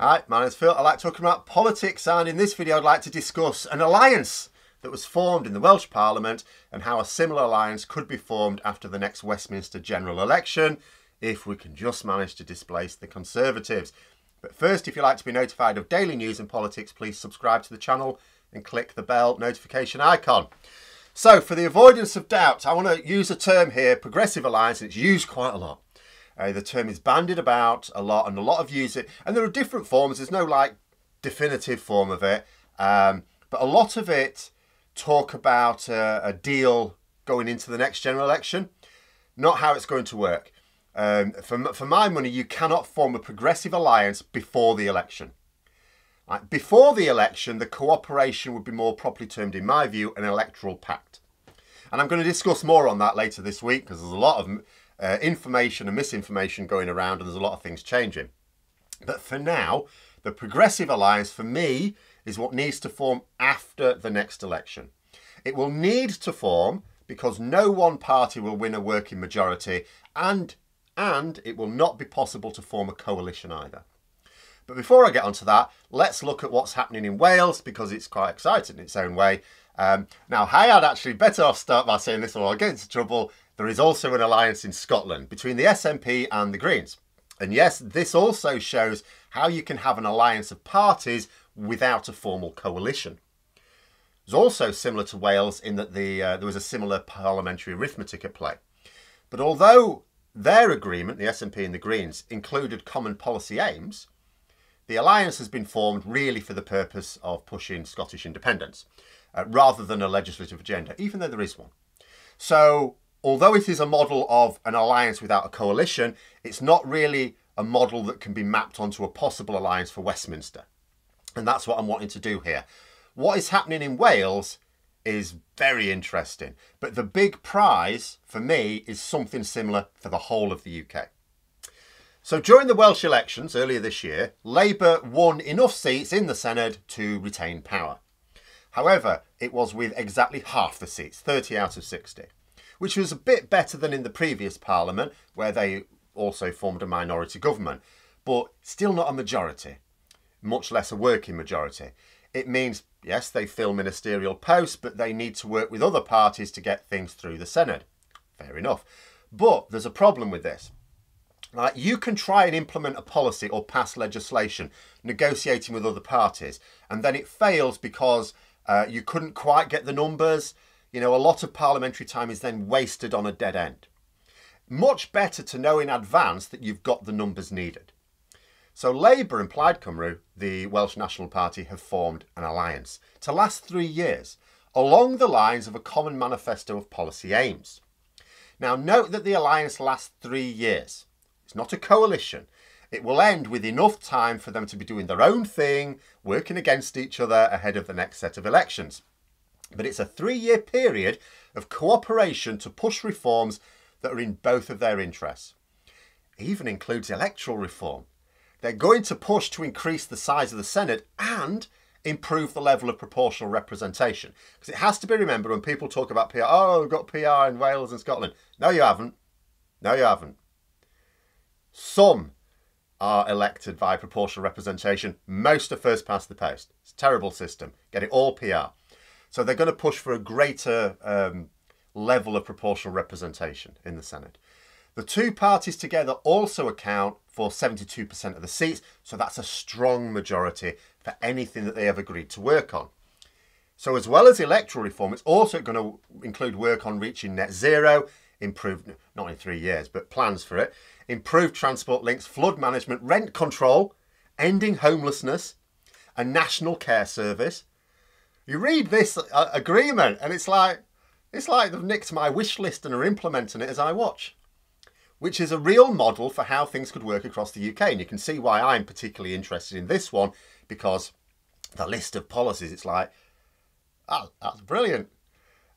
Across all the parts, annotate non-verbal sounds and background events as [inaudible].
Hi, my name's Phil. I like talking about politics, and in this video, I'd like to discuss an alliance that was formed in the Welsh Parliament and how a similar alliance could be formed after the next Westminster general election if we can just manage to displace the Conservatives. But first, if you'd like to be notified of daily news and politics, please subscribe to the channel and click the bell notification icon. So, for the avoidance of doubt, I want to use a term here, progressive alliance, and it's used quite a lot. Uh, the term is bandied about a lot, and a lot of use it. And there are different forms. There's no like definitive form of it, um, but a lot of it talk about a, a, deal going into the next general election, not how it's going to work. Um, for, for my money, you cannot form a progressive alliance before the election. Like before the election, the cooperation would be more properly termed, in my view, an electoral pact. And I'm going to discuss more on that later this week because there's a lot of uh, information and misinformation going around, and there's a lot of things changing. But for now, the Progressive Alliance, for me, is what needs to form after the next election. It will need to form because no one party will win a working majority, and, and it will not be possible to form a coalition either. But before I get onto that, let's look at what's happening in Wales because it's quite exciting in its own way. Um, now, I'd actually better off start by saying this or I'll get into trouble there is also an alliance in Scotland between the SNP and the Greens. And yes, this also shows how you can have an alliance of parties without a formal coalition. It's also similar to Wales in that the, uh, there was a similar parliamentary arithmetic at play. But although their agreement, the SNP and the Greens, included common policy aims, the alliance has been formed really for the purpose of pushing Scottish independence, uh, rather than a legislative agenda, even though there is one. So although it is a model of an alliance without a coalition, it's not really a model that can be mapped onto a possible alliance for Westminster. And that's what I'm wanting to do here. What is happening in Wales is very interesting, but the big prize for me is something similar for the whole of the UK. So during the Welsh elections earlier this year, Labour won enough seats in the Senedd to retain power. However, it was with exactly half the seats, 30 out of 60 which was a bit better than in the previous parliament, where they also formed a minority government, but still not a majority, much less a working majority. It means, yes, they fill ministerial posts, but they need to work with other parties to get things through the Senedd. Fair enough. But there's a problem with this. Like you can try and implement a policy or pass legislation negotiating with other parties, and then it fails because uh, you couldn't quite get the numbers, you know, a lot of parliamentary time is then wasted on a dead end. Much better to know in advance that you've got the numbers needed. So Labour Plaid Cymru, the Welsh National Party, have formed an alliance to last three years, along the lines of a common manifesto of policy aims. Now note that the alliance lasts three years. It's not a coalition. It will end with enough time for them to be doing their own thing, working against each other ahead of the next set of elections. But it's a three-year period of cooperation to push reforms that are in both of their interests. It even includes electoral reform. They're going to push to increase the size of the Senedd and improve the level of proportional representation. Because it has to be remembered when people talk about PR, oh, we've got PR in Wales and Scotland. No, you haven't. No, you haven't. Some are elected via proportional representation. Most are first past the post. It's a terrible system. Get it all PR. So they're going to push for a greater um, level of proportional representation in the Senedd. The two parties together also account for 72% of the seats, so that's a strong majority for anything that they have agreed to work on. So as well as electoral reform, it's also going to include work on reaching net zero, improved, not in three years, but plans for it, improved transport links, flood management, rent control, ending homelessness, a national care service, you read this uh, agreement and it's like, it's like they've nicked my wish list and are implementing it as I watch. Which is a real model for how things could work across the UK. And you can see why I'm particularly interested in this one because the list of policies, it's like, oh, that's brilliant.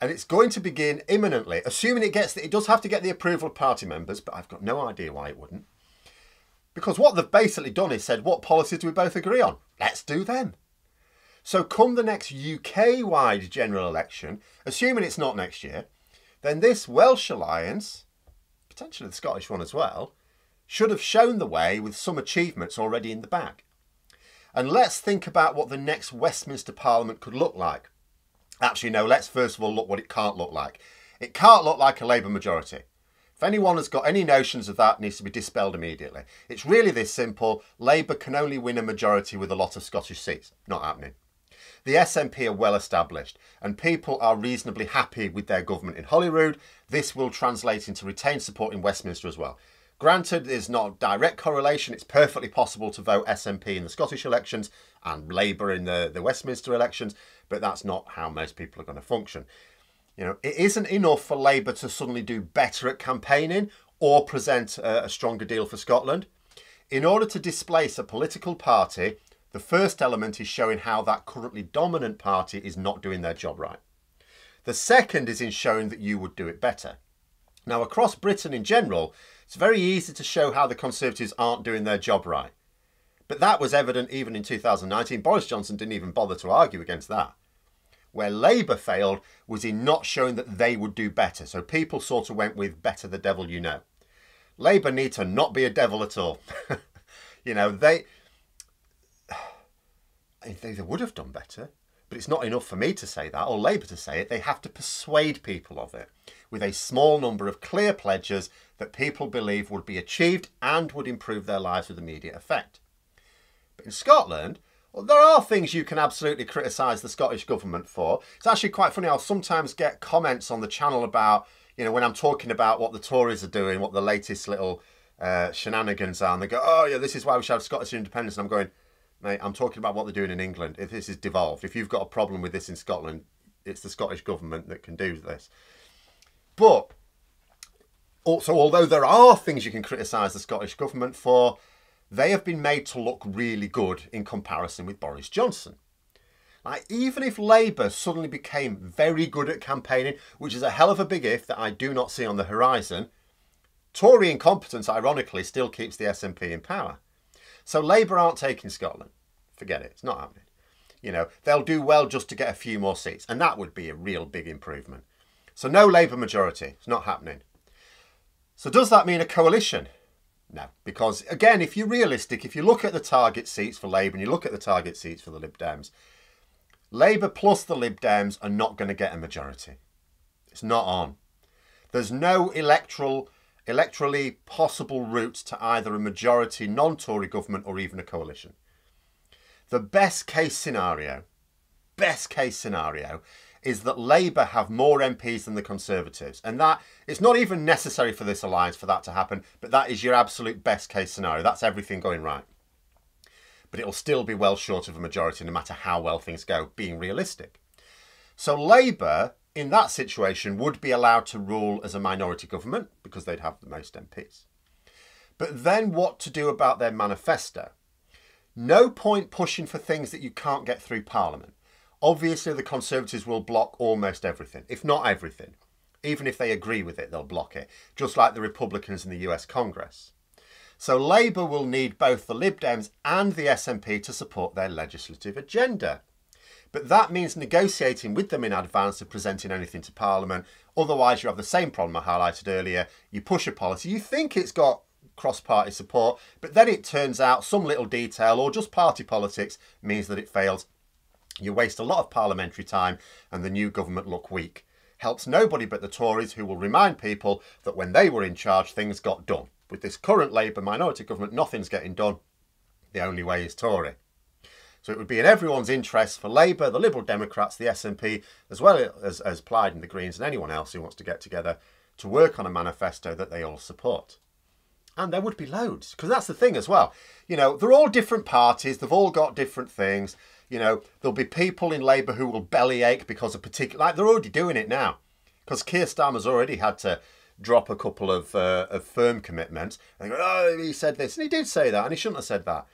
And it's going to begin imminently, assuming it gets, the, it does have to get the approval of party members, but I've got no idea why it wouldn't. Because what they've basically done is said, what policies do we both agree on? Let's do them. So come the next UK-wide general election, assuming it's not next year, then this Welsh alliance, potentially the Scottish one as well, should have shown the way with some achievements already in the bag. And let's think about what the next Westminster Parliament could look like. Actually, no, let's first of all look what it can't look like. It can't look like a Labour majority. If anyone has got any notions of that, needs to be dispelled immediately. It's really this simple. Labour can only win a majority with a lot of Scottish seats. Not happening. The SNP are well established and people are reasonably happy with their government in Holyrood. This will translate into retained support in Westminster as well. Granted, there's not direct correlation. It's perfectly possible to vote SNP in the Scottish elections and Labour in the, the Westminster elections, but that's not how most people are going to function. You know, it isn't enough for Labour to suddenly do better at campaigning or present a, a stronger deal for Scotland. In order to displace a political party, the first element is showing how that currently dominant party is not doing their job right. The second is in showing that you would do it better. Now, across Britain in general, it's very easy to show how the Conservatives aren't doing their job right. But that was evident even in 2019. Boris Johnson didn't even bother to argue against that. Where Labour failed was in not showing that they would do better. So people sort of went with better the devil you know. Labour need to not be a devil at all. [laughs] you know, they, they would have done better. But it's not enough for me to say that or Labour to say it. They have to persuade people of it with a small number of clear pledges that people believe would be achieved and would improve their lives with immediate effect. But in Scotland, well, there are things you can absolutely criticise the Scottish government for. It's actually quite funny. I'll sometimes get comments on the channel about, you know, when I'm talking about what the Tories are doing, what the latest little uh, shenanigans are, and they go, oh, yeah, this is why we should have Scottish independence. And I'm going, Mate, I'm talking about what they're doing in England. If this is devolved, if you've got a problem with this in Scotland, it's the Scottish government that can do this. But also, although there are things you can criticise the Scottish government for, they have been made to look really good in comparison with Boris Johnson. Like, even if Labour suddenly became very good at campaigning, which is a hell of a big if that I do not see on the horizon, Tory incompetence, ironically, still keeps the SNP in power. So Labour aren't taking Scotland. Forget it. It's not happening. You know, they'll do well just to get a few more seats, and that would be a real big improvement. So no Labour majority. It's not happening. So does that mean a coalition? No, because again, if you're realistic, if you look at the target seats for Labour and you look at the target seats for the Lib Dems, Labour plus the Lib Dems are not going to get a majority. It's not on. There's no electoral electorally possible route to either a majority non-Tory government or even a coalition. The best case scenario, best case scenario, is that Labour have more MPs than the Conservatives. And that it's not even necessary for this alliance for that to happen, but that is your absolute best case scenario. That's everything going right. But it'll still be well short of a majority no matter how well things go, being realistic. So Labour in that situation would be allowed to rule as a minority government because they'd have the most MPs. But then what to do about their manifesto? No point pushing for things that you can't get through Parliament. Obviously, the Conservatives will block almost everything, if not everything. Even if they agree with it, they'll block it, just like the Republicans in the US Congress. So Labour will need both the Lib Dems and the SNP to support their legislative agenda. But that means negotiating with them in advance of presenting anything to Parliament. Otherwise, you have the same problem I highlighted earlier. You push a policy, you think it's got cross party support, but then it turns out some little detail or just party politics means that it fails. You waste a lot of parliamentary time and the new government look weak. Helps nobody but the Tories, who will remind people that when they were in charge, things got done. With this current Labour minority government, nothing's getting done. The only way is Tory. So it would be in everyone's interest for Labour, the Liberal Democrats, the SNP, as well as, as Plaid and the Greens and anyone else who wants to get together to work on a manifesto that they all support. And there would be loads, because that's the thing as well. You know, they're all different parties, they've all got different things. You know, there'll be people in Labour who will bellyache because of particular, like they're already doing it now. Because Keir Starmer's already had to drop a couple of, uh, of firm commitments. And go, oh, he said this, and he did say that, and he shouldn't have said that.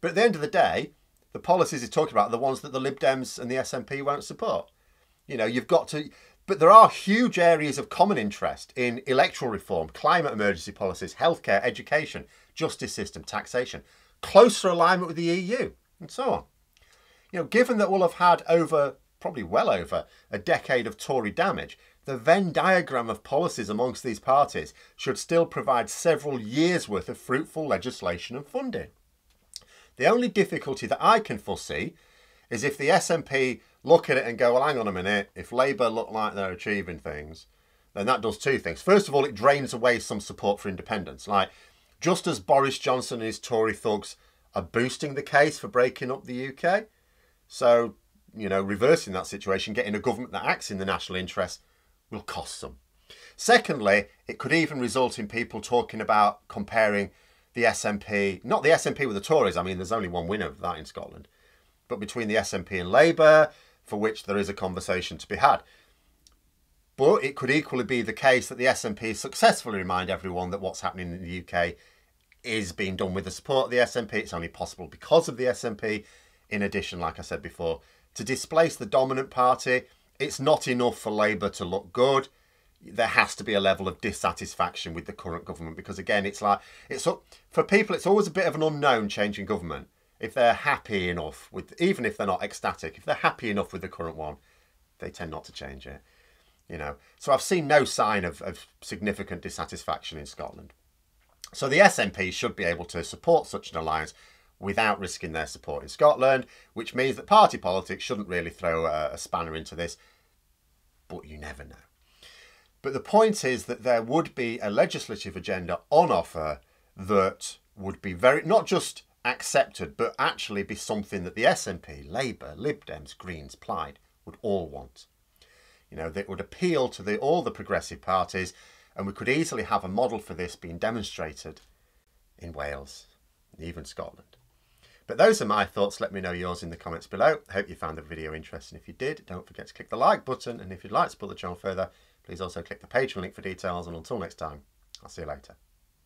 But at the end of the day, the policies he's talking about are the ones that the Lib Dems and the SNP won't support. You know, you've got to, but there are huge areas of common interest in electoral reform, climate emergency policies, healthcare, education, justice system, taxation, closer alignment with the EU, and so on. You know, given that we'll have had over, probably well over, a decade of Tory damage, the Venn diagram of policies amongst these parties should still provide several years' worth of fruitful legislation and funding. The only difficulty that I can foresee is if the SNP look at it and go, well, hang on a minute, if Labour look like they're achieving things, then that does two things. First of all, it drains away some support for independence. Like, just as Boris Johnson and his Tory thugs are boosting the case for breaking up the UK, so, you know, reversing that situation, getting a government that acts in the national interest will cost some. Secondly, it could even result in people talking about comparing the SNP, not the SNP with the Tories, I mean, there's only one winner of that in Scotland, but between the SNP and Labour, for which there is a conversation to be had. But it could equally be the case that the SNP successfully remind everyone that what's happening in the UK is being done with the support of the SNP. It's only possible because of the SNP. In addition, like I said before, to displace the dominant party, it's not enough for Labour to look good there has to be a level of dissatisfaction with the current government because again it's like it's for people it's always a bit of an unknown changing government. If they're happy enough with even if they're not ecstatic if they're happy enough with the current one they tend not to change it you know. So i've seen no sign of, of significant dissatisfaction in scotland. So the snp should be able to support such an alliance without risking their support in scotland which means that party politics shouldn't really throw a, a spanner into this. But you never know but the point is that there would be a legislative agenda on offer that would be very, not just accepted, but actually be something that the SNP, Labour, Lib Dems, Greens, Plaid would all want. You know, that would appeal to the, all the progressive parties, and we could easily have a model for this being demonstrated in Wales, even Scotland. But those are my thoughts. Let me know yours in the comments below. I hope you found the video interesting. If you did, don't forget to click the like button. And if you'd like to support the channel further, Please also click the Patreon link for details and until next time, I'll see you later.